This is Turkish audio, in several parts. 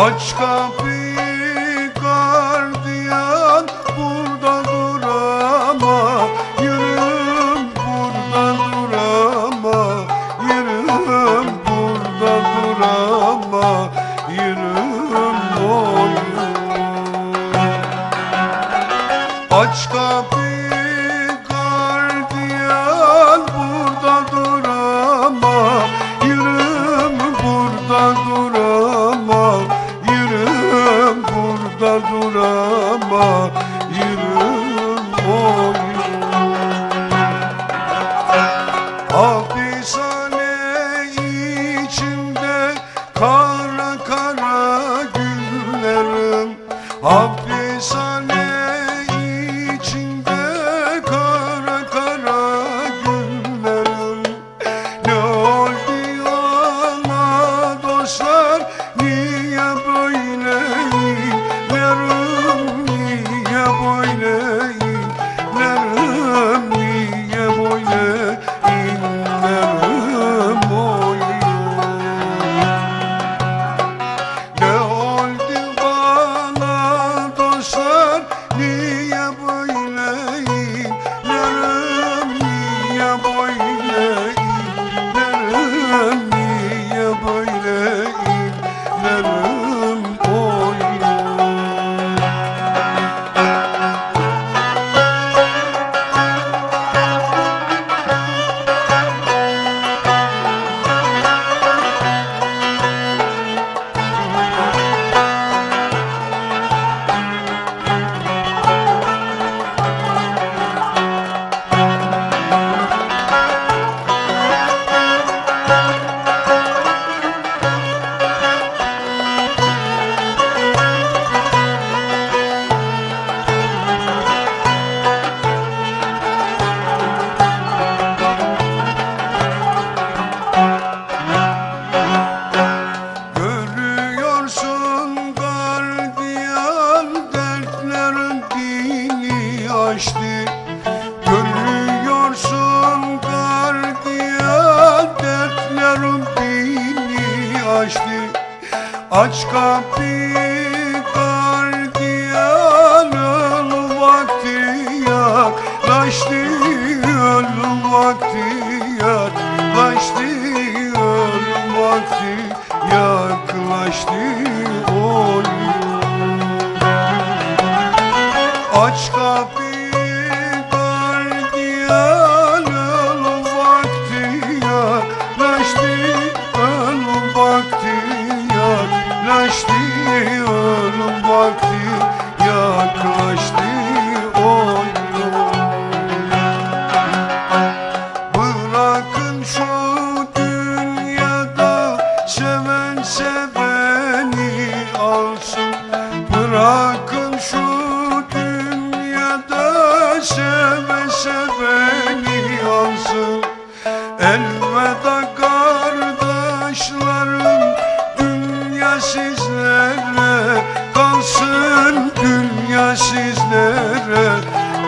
Aç kapıyı gardiyan burada durama. Yürüm burada durama. Yürüm burada durama. Yürüm oynum Aç kapıyı burada durama Aç kapıyı gardiyan ölüm vakti yaklaştı Ölüm vakti yaklaştı Ölüm vakti yaklaştı oy Aç kapıyı gardiyan yaklaştı Ölüm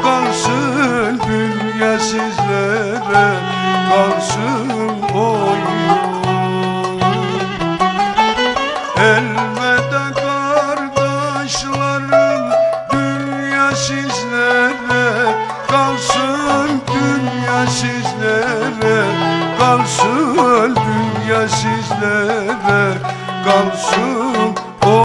kalsın Dünya sizlere kalsın oyun. Elveda kardeşlerim dünya sizlere kalsın Dünya sizlere kalsın Dünya sizlere